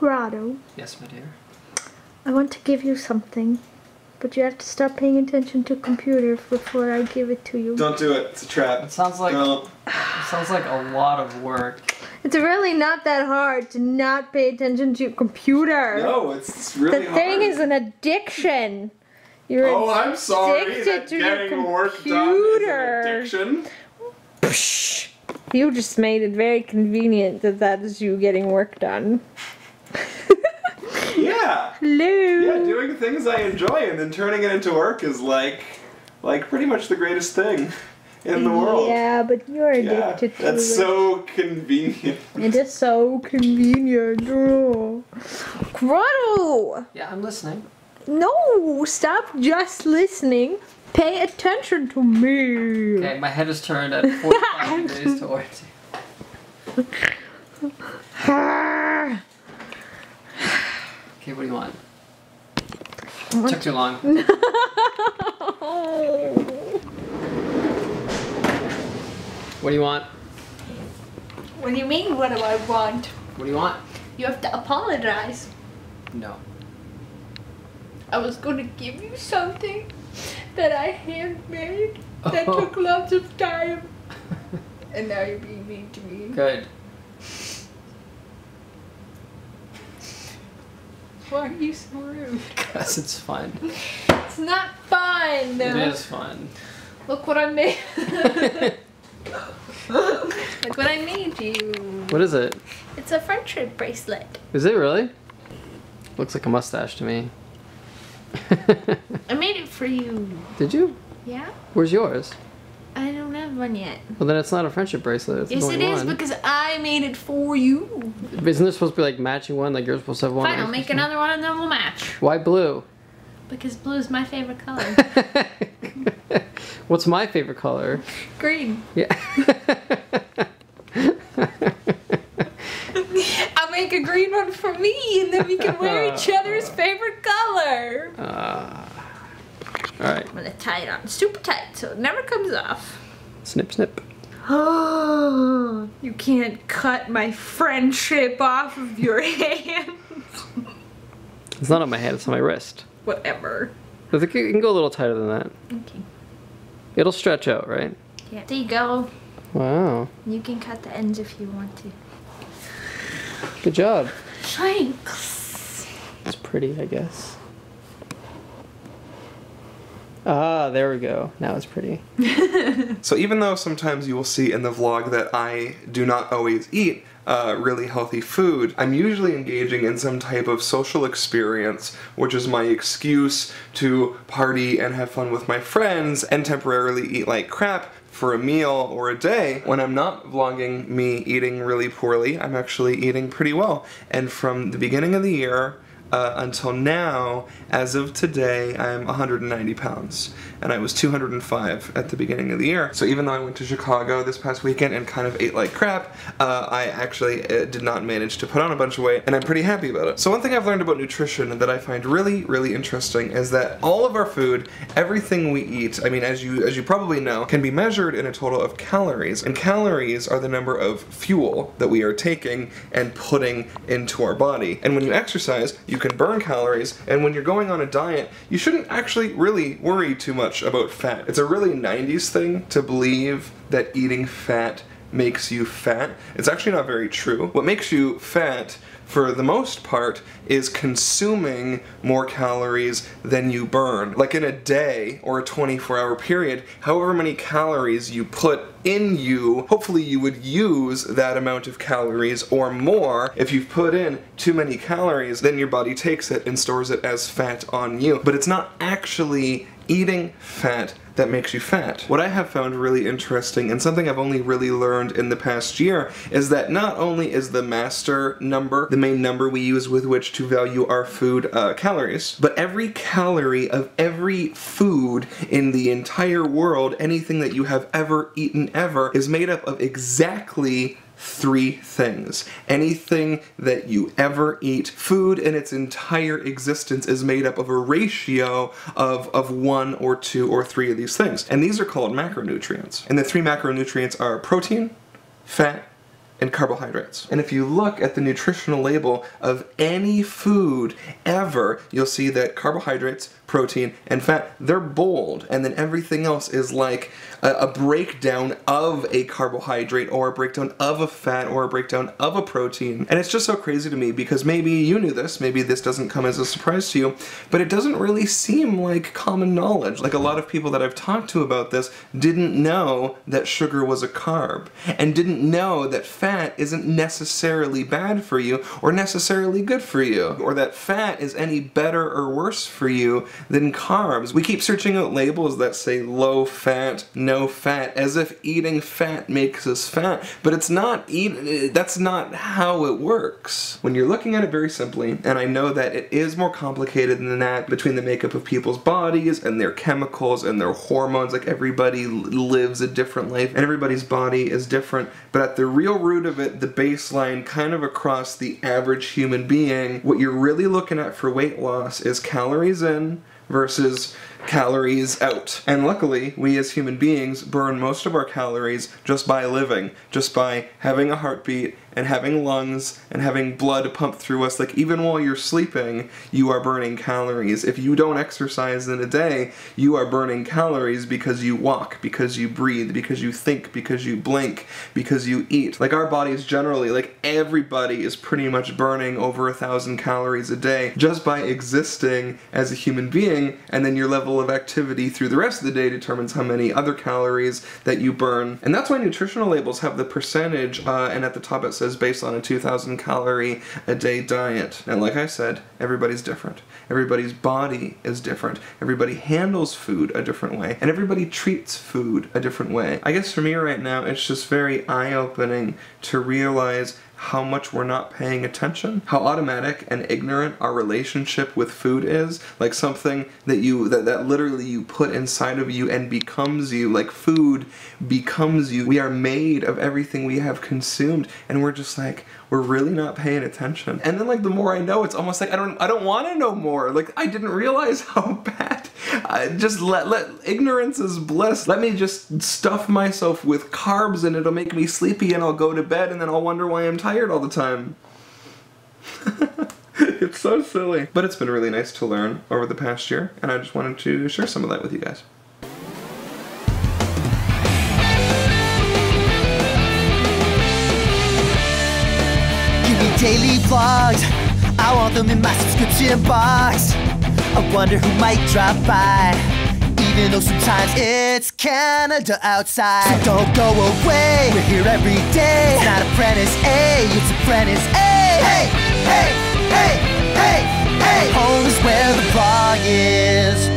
Corrado, Yes, my dear. I want to give you something, but you have to stop paying attention to computer before I give it to you. Don't do it. It's a trap. It sounds like Don't. it sounds like a lot of work. It's really not that hard to not pay attention to your computer. No, it's, it's the thing hard. is an addiction. You're Oh, I'm sorry addicted that to your getting work done is an addiction. Psh. You just made it very convenient that that is you getting work done. Yeah. Hello. Yeah, doing things I enjoy and then turning it into work is like, like pretty much the greatest thing in the world. Yeah, but you're Yeah, addicted to that's it. so convenient. It is so convenient. Oh. Grotto! Yeah, I'm listening. No, stop just listening. Pay attention to me. Okay, my head is turned at 45 degrees towards you. Okay, what do you want? want Took too long. What do you want? What do you mean, what do I want? What do you want? You have to apologize. No. I was gonna give you something that I handmade that Oh. took lots of time. And now you're being mean to me. Good. Why are you so rude? Because it's fun. It's not fun. It is fun. Look what I made. Look what I made you. What is it? It's a friendship bracelet. Is it really? Looks like a mustache to me. I made it for you. Did you? Yeah? Where's yours? Have one yet. Well, then it's not a friendship bracelet. It's Yes, it is one. because I made it for you. Isn't there supposed to be like matching one? Like you're supposed to have one. Fine, I'll make another one and then we'll match. Why blue? Because blue is my favorite color. What's my favorite color? Green. Yeah. I'll make a green one for me and then we can wear each other's favorite color. uh, all right. I'm gonna tie it on super tight so it never comes off. Snip, snip. Oh, you can't cut my friendship off of your hand. It's not on my hand. It's on my wrist. Whatever. I think it can go a little tighter than that. Okay. It'll stretch out, right? Yeah. There you go. Wow. You can cut the ends if you want to. Good job. Thanks. It's pretty, I guess. Ah, there we go. Now it's pretty. So even though sometimes you will see in the vlog that I do not always eat uh, really healthy food, I'm usually engaging in some type of social experience, which is my excuse to party and have fun with my friends and temporarily eat like crap for a meal or a day. When I'm not vlogging me eating really poorly, I'm actually eating pretty well. And from the beginning of the year, uh, until now, as of today, I'm 190 pounds. And I was 205 at the beginning of the year. So even though I went to Chicago this past weekend and kind of ate like crap, uh, I actually uh, did not manage to put on a bunch of weight, and I'm pretty happy about it. So one thing I've learned about nutrition that I find really, really interesting is that all of our food, everything we eat, I mean, as you as you probably know, can be measured in a total of calories. And calories are the number of fuel that we are taking and putting into our body. And when you exercise, you can burn calories, and when you're going on a diet, you shouldn't actually really worry too much about fat. It's a really 90s thing to believe that eating fat makes you fat. It's actually not very true. What makes you fat for the most part is consuming more calories than you burn. Like in a day or a 24 hour period, however many calories you put in you, hopefully you would use that amount of calories or more. If you've put in too many calories, then your body takes it and stores it as fat on you. But it's not actually eating fat that makes you fat. What I have found really interesting, and something I've only really learned in the past year, is that not only is the master number the main number we use with which to value our food uh, calories, but every calorie of every food in the entire world, anything that you have ever eaten ever, is made up of exactly three things. Anything that you ever eat, food in its entire existence is made up of a ratio of, of one or two or three of these things. And these are called macronutrients. And the three macronutrients are protein, fat, and carbohydrates. And if you look at the nutritional label of any food ever, you'll see that carbohydrates, protein, and fat, they're bold. And then everything else is like a, a, breakdown of a carbohydrate or a breakdown of a fat or a breakdown of a protein. And it's just so crazy to me because maybe you knew this, maybe this doesn't come as a surprise to you, but it doesn't really seem like common knowledge. Like a lot of people that I've talked to about this didn't know that sugar was a carb and didn't know that fat isn't necessarily bad for you or necessarily good for you or that fat is any better or worse for you than carbs. We keep searching out labels that say low fat, no fat, as if eating fat makes us fat, but it's not, eat, that's not how it works. When you're looking at it very simply, and I know that it is more complicated than that between the makeup of people's bodies and their chemicals and their hormones, like everybody lives a different life and everybody's body is different, but at the real root of it, the baseline kind of across the average human being, what you're really looking at for weight loss is calories in, versus calories out. And luckily, we as human beings burn most of our calories just by living, just by having a heartbeat and having lungs and having blood pumped through us. Like even while you're sleeping, you are burning calories. If you don't exercise in a day, you are burning calories because you walk, because you breathe, because you think, because you blink, because you eat. Like our bodies generally, like everybody is pretty much burning over a thousand calories a day just by existing as a human being, and then your level of activity through the rest of the day determines how many other calories that you burn. And that's why nutritional labels have the percentage, uh, and at the top it says based on a 2,000 calorie a day diet. And like I said, everybody's different. Everybody's body is different. Everybody handles food a different way. And everybody treats food a different way. I guess for me right now, it's just very eye opening to realize how much we're not paying attention, how automatic and ignorant our relationship with food is, like something that you that, that literally you put inside of you and becomes you, like food becomes you. We are made of everything we have consumed and we're just like we're really not paying attention. And then like the more I know, it's almost like I don't I don't want to know more. Like I didn't realize how bad. I just let let ignorance is bliss. Let me just stuff myself with carbs and it'll make me sleepy and I'll go to bed and then I'll wonder why I'm tired all the time. it's so silly. But it's been really nice to learn over the past year and I just wanted to share some of that with you guys. Give me daily vlogs. I want them in my subscription box. I wonder who might drop by. Even though sometimes it's Canada outside. So don't go away. We're here every day. It's not Apprentice A, it's Apprentice A. Hey, hey, hey, hey, hey. Home is where the vlog is.